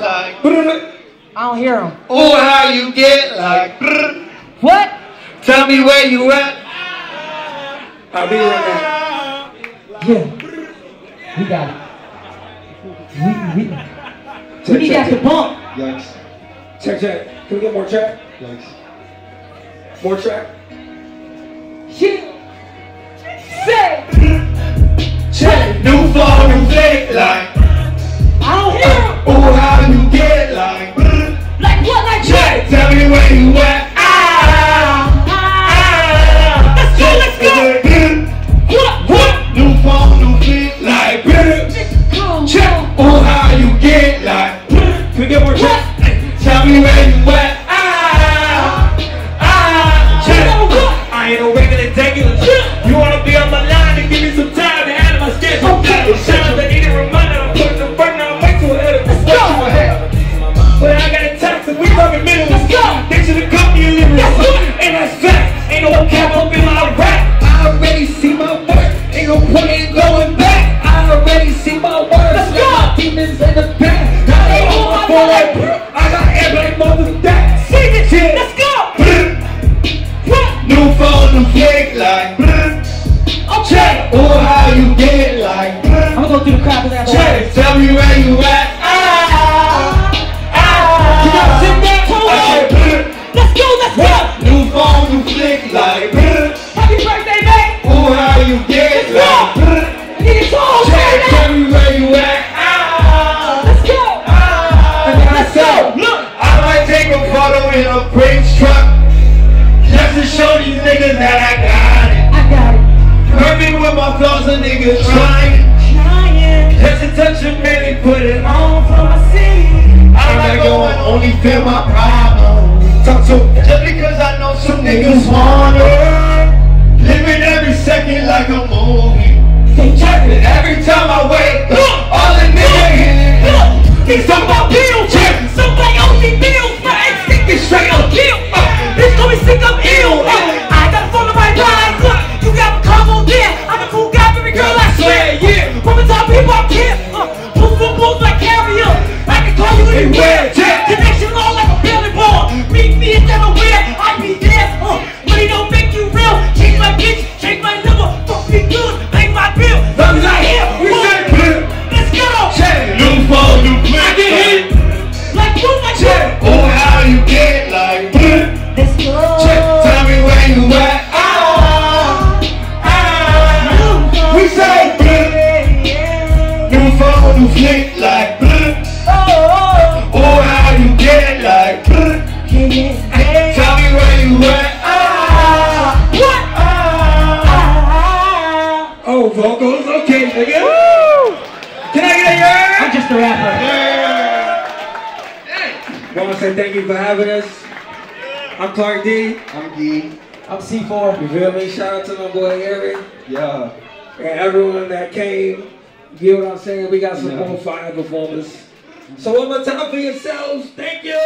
like. I don't hear him. Oh, how you get like. What? Tell me where you at. I'll be right back. Yeah. We got it. We, we, we Check, need check, that to check. bump. Yikes. Check, check. Can we get more track? Yikes. More track? Shit. Say. Check. New phone, new fake like. Tell me No up in my rap. I already see my work. Ain't no point in going back. I already see my work. Let's go. My demons in the back. Now they on my phone oh, like, I got every mother that. Sing it. Let's go. New phone, new fake like. Okay. Oh, how you get like. I'm gonna go through the crowd Check. Tell me where you at. A nigga trying. Trying. Just to touch a minute, put it on. For my city. I'm not going only feel my problem. Phone, new flick like blip. Oh, how you get like blip. Tell me where you at. Ah. Ah. Oh, vocals? Okay, nigga. Can I get a yeah? I'm just a rapper. I want to say thank you for having us. I'm Clark D. I'm Gee. I'm SeeFour. You feel me? Shout out to my boy Eric Yeah. and everyone that came. You know what I'm saying? We got some Yeah. more fire performers. So one more time for yourselves. Thank you.